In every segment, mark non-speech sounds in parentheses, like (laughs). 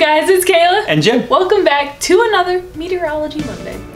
guys, it's Kayla. And Jim. Welcome back to another Meteorology Monday.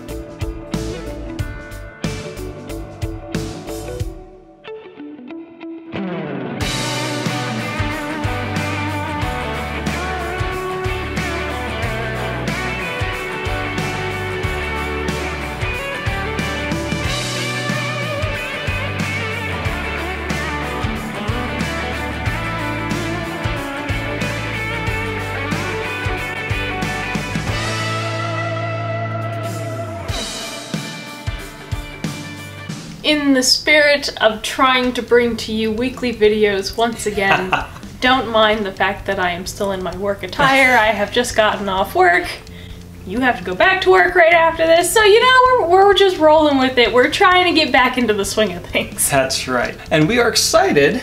In the spirit of trying to bring to you weekly videos once again, (laughs) don't mind the fact that I am still in my work attire. I have just gotten off work. You have to go back to work right after this. So, you know, we're, we're just rolling with it. We're trying to get back into the swing of things. That's right. And we are excited,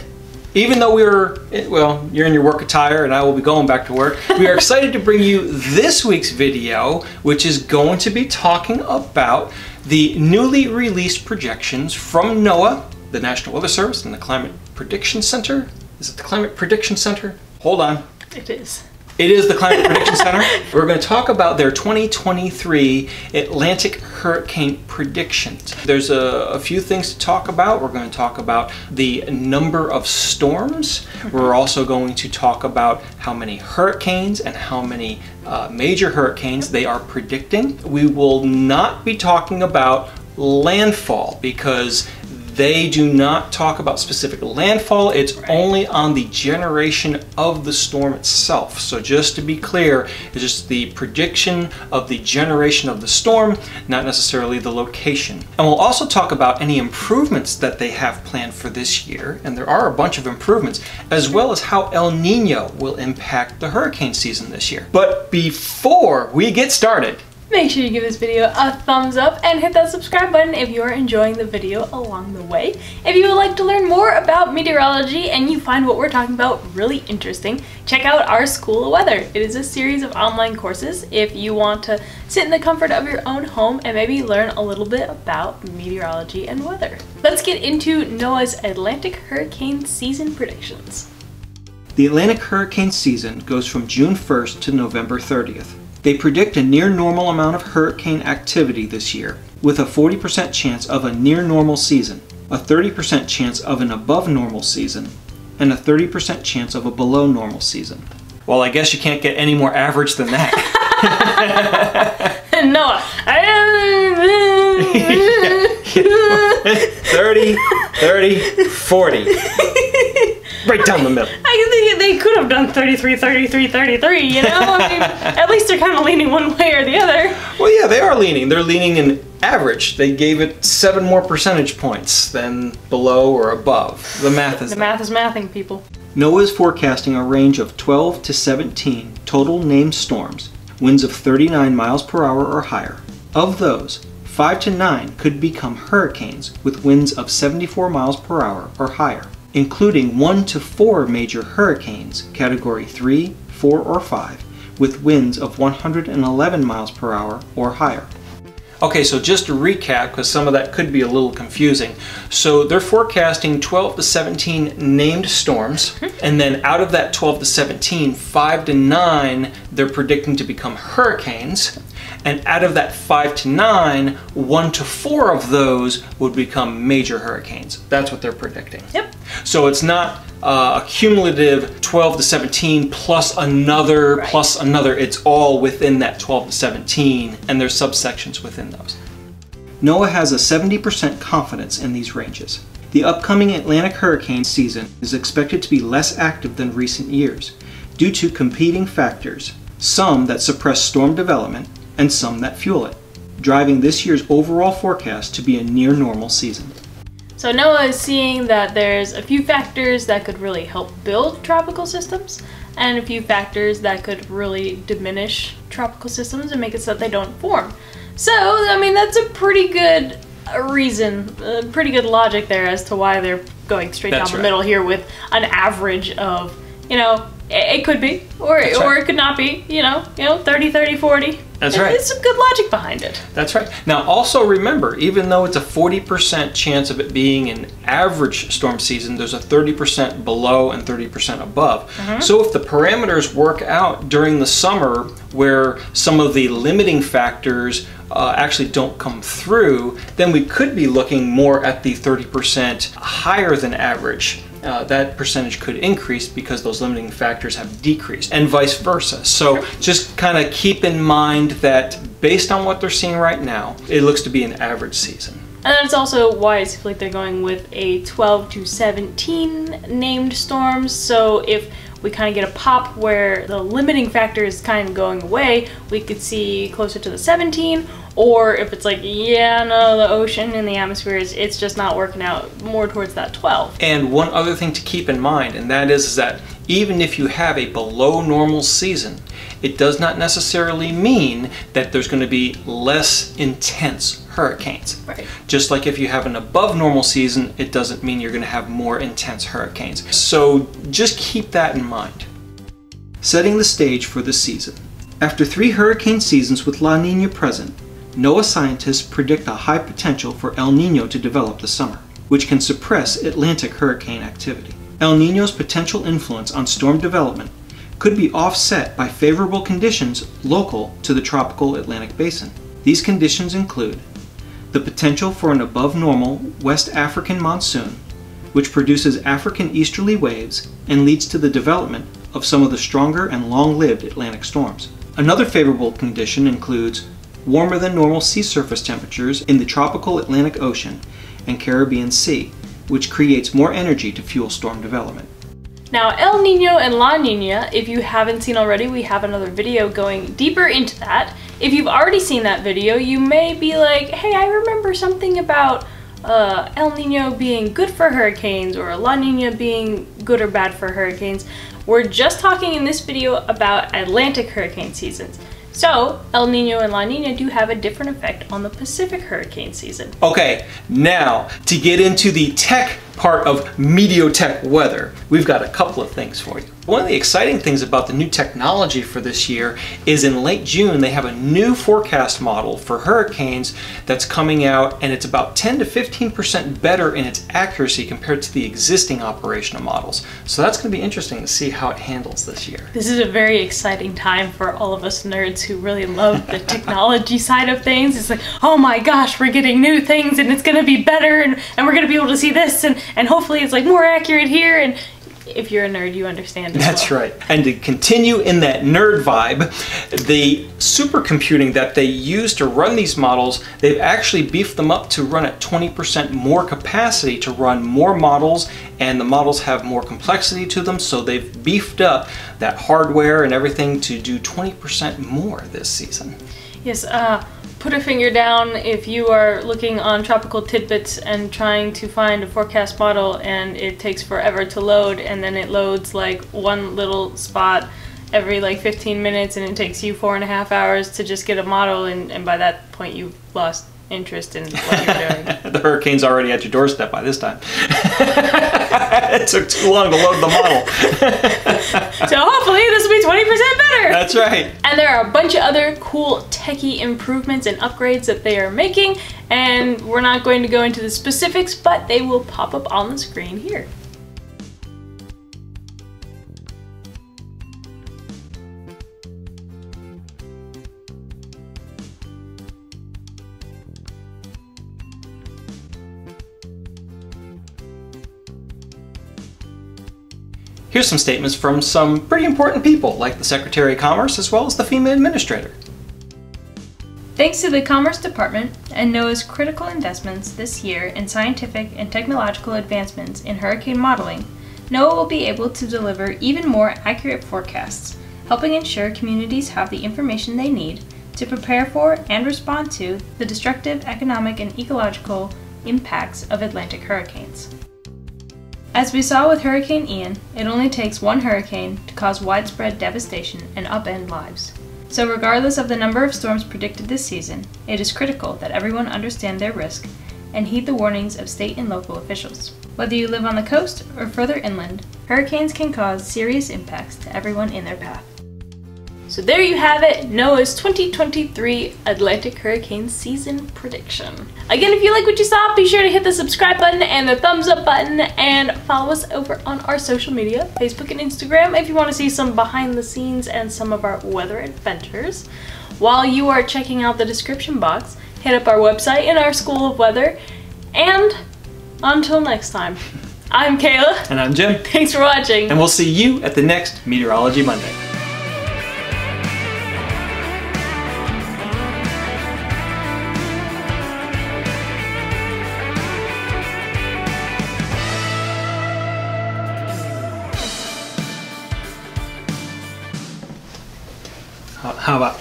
even though we are, well, you're in your work attire and I will be going back to work. We are (laughs) excited to bring you this week's video, which is going to be talking about the newly released projections from NOAA, the National Weather Service, and the Climate Prediction Center. Is it the Climate Prediction Center? Hold on. It is. It is the Climate Prediction Center. (laughs) We're going to talk about their 2023 Atlantic hurricane predictions. There's a, a, few things to talk about. We're going to talk about the number of storms. We're also going to talk about how many hurricanes and how many uh, major hurricanes they are predicting. We will not be talking about landfall because they do not talk about specific landfall. It's right. only on the generation of the storm itself. So just to be clear, it's just the prediction of the generation of the storm, not necessarily the location. And we'll also talk about any improvements that they have planned for this year, and there are a bunch of improvements, as well as how El Nino will impact the hurricane season this year. But before we get started, Make sure you give this video a thumbs up and hit that subscribe button if you are enjoying the video along the way. If you would like to learn more about meteorology and you find what we're talking about really interesting, check out our School of Weather. It is a series of online courses if you want to sit in the comfort of your own home and maybe learn a little bit about meteorology and weather. Let's get into NOAA's Atlantic hurricane season predictions. The Atlantic hurricane season goes from June 1st to November 30th. They predict a near normal amount of hurricane activity this year, with a 40% chance of a near normal season, a 30% chance of an above normal season, and a 30% chance of a below normal season. Well, I guess you can't get any more average than that. (laughs) (laughs) no, I (laughs) 30, 30, 40 right down the middle. (laughs) I think they could have done 33, 33, 33, you know? I mean, (laughs) at least they're kind of leaning one way or the other. Well, yeah, they are leaning. They're leaning in average. They gave it seven more percentage points than below or above. The math is The math is mathing, people. NOAA is forecasting a range of 12 to 17 total named storms, winds of 39 miles per hour or higher. Of those, 5 to 9 could become hurricanes with winds of 74 miles per hour or higher including 1 to 4 major hurricanes, category 3, 4, or 5, with winds of 111 miles per hour or higher. Okay, so just to recap, because some of that could be a little confusing. So they're forecasting 12 to 17 named storms, mm-hmm. and then out of that 12 to 17, 5 to 9 they're predicting to become hurricanes, and out of that 5 to 9, 1 to 4 of those would become major hurricanes. That's what they're predicting. Yep. So it's not uh, a cumulative 12 to 17 plus another right. plus another. It's all within that 12 to 17, and there's subsections within those. NOAA has a 70% confidence in these ranges. The upcoming Atlantic hurricane season is expected to be less active than recent years due to competing factors, some that suppress storm development and some that fuel it, driving this year's overall forecast to be a near normal season. So NOAA is seeing that there's a few factors that could really help build tropical systems and a few factors that could really diminish tropical systems and make it so that they don't form. So, I mean, that's a pretty good reason, a pretty good logic there as to why they're going straight that's down the middle here with an average of, you know, it, could be or or it could not be, you know, you know, 30 30 40. That's right. There's some good logic behind it. That's right. Now, also remember, even though it's a 40% chance of it being an average storm season, there's a 30% below and 30% above. Mm-hmm. So, if the parameters work out during the summer where some of the limiting factors uh, actually don't come through, then we could be looking more at the 30% higher than average. Uh, that percentage could increase because those limiting factors have decreased, and vice versa. So just kind of keep in mind that based on what they're seeing right now, it looks to be an average season. And that's also why it seems like they're going with a 12 to 17 named storms. So if we kind of get a pop where the limiting factor is kind of going away, we could see closer to the 17. Or if it's like, yeah, no, the ocean and the atmosphere is it's just not working out, more towards that 12. And one other thing to keep in mind, and that is, is that even if you have a below normal season, it does not necessarily mean that there's going to be less intense hurricanes. Right. Just like if you have an above normal season, it doesn't mean you're going to have more intense hurricanes. So just keep that in mind. Setting the stage for the season. After three hurricane seasons with La Nina present, NOAA scientists predict a high potential for El Nino to develop this summer, which can suppress Atlantic hurricane activity. El Nino's potential influence on storm development could be offset by favorable conditions local to the tropical Atlantic basin. These conditions include the potential for an above normal West African monsoon, which produces African easterly waves and leads to the development of some of the stronger and long lived Atlantic storms. Another favorable condition includes warmer than normal sea surface temperatures in the tropical Atlantic Ocean and Caribbean Sea, which creates more energy to fuel storm development. Now, El Nino and La Nina, if you haven't seen already, we have another video going deeper into that. If you've already seen that video, you may be like, hey, I remember something about uh, El Nino being good for hurricanes or La Nina being good or bad for hurricanes. We're just talking in this video about Atlantic hurricane seasons. So, El Nino and La Nina do have a different effect on the Pacific hurricane season. Okay, now to get into the tech part of Meteotech weather, we've got a couple of things for you. One of the exciting things about the new technology for this year is in late June they have a new forecast model for hurricanes that's coming out and it's about 10 to 15% better in its accuracy compared to the existing operational models. So that's going to be interesting to see how it handles this year. This is a very exciting time for all of us nerds who really love the (laughs) technology side of things. It's like, oh my gosh, we're getting new things and it's gonna be better and, and we're gonna be able to see this and, and hopefully it's like more accurate here and if you're a nerd, you understand. That's well. right. And to continue in that nerd vibe, the supercomputing that they use to run these models, they've actually beefed them up to run at 20% more capacity to run more models, and the models have more complexity to them, so they've beefed up that hardware and everything to do 20% more this season. Yes, uh, put a finger down if you are looking on tropical tidbits and trying to find a forecast model and it takes forever to load and then it loads like one little spot every like 15 minutes and it takes you four and a half hours to just get a model and, and by that point you've lost interest in what you're doing. (laughs) the hurricane's already at your doorstep by this time. (laughs) (laughs) it took too long to load the model. (laughs) so hopefully this will be 20% better. That's right. And there are a bunch of other cool techie improvements and upgrades that they are making and we're not going to go into the specifics but they will pop up on the screen here. Some statements from some pretty important people, like the Secretary of Commerce as well as the FEMA Administrator. Thanks to the Commerce Department and NOAA's critical investments this year in scientific and technological advancements in hurricane modeling, NOAA will be able to deliver even more accurate forecasts, helping ensure communities have the information they need to prepare for and respond to the destructive economic and ecological impacts of Atlantic hurricanes. As we saw with Hurricane Ian, it only takes one hurricane to cause widespread devastation and upend lives. So regardless of the number of storms predicted this season, it is critical that everyone understand their risk and heed the warnings of state and local officials. Whether you live on the coast or further inland, hurricanes can cause serious impacts to everyone in their path. So there you have it, NOAA's 2023 Atlantic Hurricane Season Prediction. Again, if you like what you saw, be sure to hit the subscribe button and the thumbs up button and follow us over on our social media, Facebook and Instagram, if you want to see some behind the scenes and some of our weather adventures. While you are checking out the description box, hit up our website and our School of Weather. And until next time, I'm Kayla. And I'm Jim. Thanks for watching. And we'll see you at the next Meteorology Monday. How, how about?